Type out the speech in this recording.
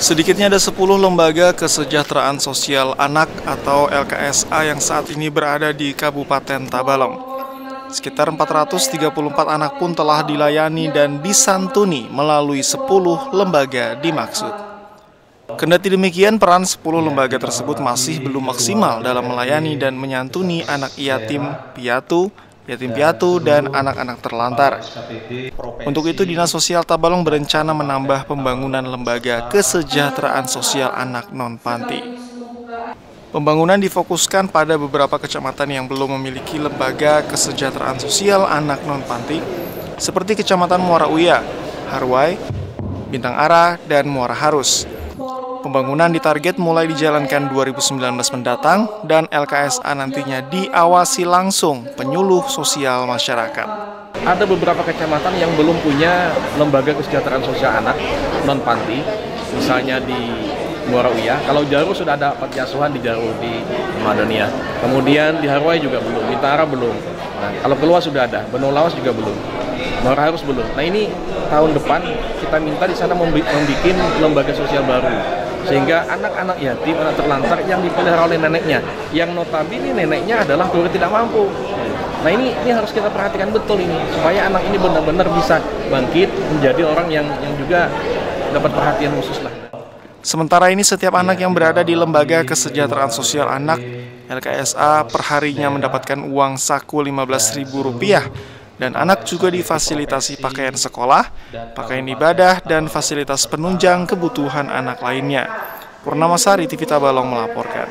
Sedikitnya ada 10 lembaga kesejahteraan sosial anak atau LKSA yang saat ini berada di Kabupaten Tabalong. Sekitar 434 anak pun telah dilayani dan disantuni melalui 10 lembaga dimaksud. Kendati demikian, peran 10 lembaga tersebut masih belum maksimal dalam melayani dan menyantuni anak yatim piatu yatim piatu, dan anak-anak terlantar. Untuk itu, Dinas Sosial Tabalong berencana menambah pembangunan lembaga kesejahteraan sosial anak non-panti. Pembangunan difokuskan pada beberapa kecamatan yang belum memiliki lembaga kesejahteraan sosial anak non-panti, seperti Kecamatan Muara Uya, Harwai, Bintang Ara, dan Muara Harus. Pembangunan ditarget mulai dijalankan 2019 mendatang dan LKSA nantinya diawasi langsung penyuluh sosial masyarakat. Ada beberapa kecamatan yang belum punya lembaga kesejahteraan sosial anak non panti, misalnya di Muara Uya. Kalau Jaru sudah ada panti asuhan di Jaru di Madonia. Kemudian di Harwai juga belum, di Tara belum. Nah, kalau keluar sudah ada, Benolawas juga belum. Muara Harus belum. Nah ini tahun depan kita minta di sana membuat lembaga sosial baru sehingga anak-anak yatim, anak terlantar yang dipelihara oleh neneknya, yang notabene neneknya adalah keluarga tidak mampu. Nah ini ini harus kita perhatikan betul ini supaya anak ini benar-benar bisa bangkit menjadi orang yang yang juga dapat perhatian khusus lah. Sementara ini setiap anak yang berada di lembaga kesejahteraan sosial anak LKSA perharinya mendapatkan uang saku Rp15.000 dan anak juga difasilitasi pakaian sekolah, pakaian ibadah, dan fasilitas penunjang kebutuhan anak lainnya. Purnama Sari TV Tabalong melaporkan.